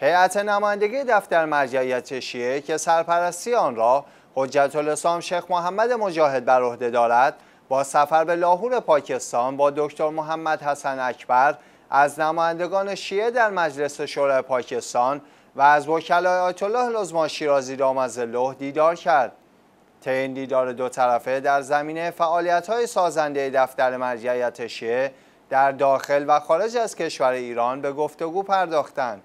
هیئت نمایندگی دفتر مرجعیت شیعه که سرپرستی آن را حجت الاسلام شیخ محمد مجاهد بر عهده دارد با سفر به لاهور پاکستان با دکتر محمد حسن اکبر از نمایندگان شیعه در مجلس شورای پاکستان و از وکلای آیت الله العظما شیرازی دامزله دیدار کرد. طی این دیدار دو طرفه در زمینه فعالیت‌های سازنده دفتر مرجعیت شیعه در داخل و خارج از کشور ایران به گفتگو پرداختند.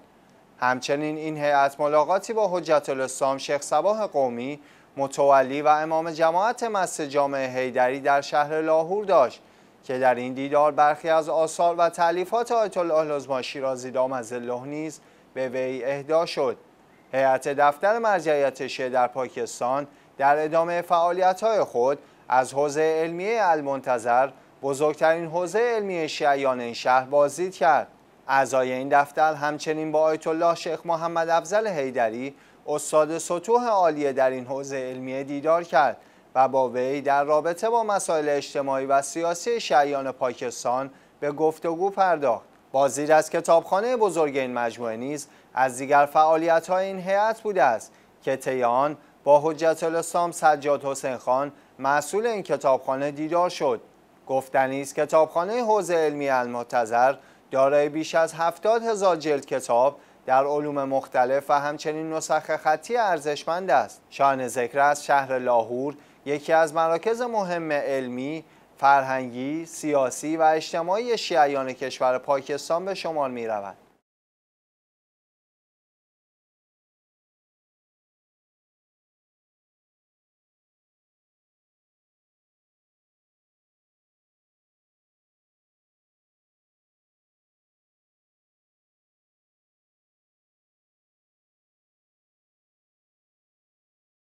همچنین این هیئت ملاقاتی با حجت الاسلام شیخ صباح قومی متولی و امام جماعت مسجد جامع حیدری در شهر لاهور داشت که در این دیدار برخی از آثار و تعلیفات آیت الله العظما شیرازی دامزله نیز به وی اهدا شد. هیئت دفتر مرجعیت شیعه در پاکستان در ادامه فعالیت‌های خود از حوزه علمیه المنتظر بزرگترین حوزه علمی شیعیان این شهر بازدید کرد. اعضای این دفتر همچنین با آیت الله شیخ محمد افضل حیدری استاد سطوح عالیه در این حوزه علمیه دیدار کرد و با وی در رابطه با مسائل اجتماعی و سیاسی شیعیان پاکستان به گفتگو پرداخت. بازدید از کتابخانه بزرگ این مجموعه نیز از دیگر فعالیت های این هیئت بوده است که طی آن با حجت الاسلام سجاد حسین خان مسئول این کتابخانه دیدار شد گفتنی است کتابخانه حوزه علمی المعتظر دارای بیش از هفتاد هزار جلد کتاب در علوم مختلف و همچنین نسخ خطی ارزشمند است. شان ذکر از شهر لاهور یکی از مراکز مهم علمی، فرهنگی، سیاسی و اجتماعی شیعیان کشور پاکستان به شمار می رود.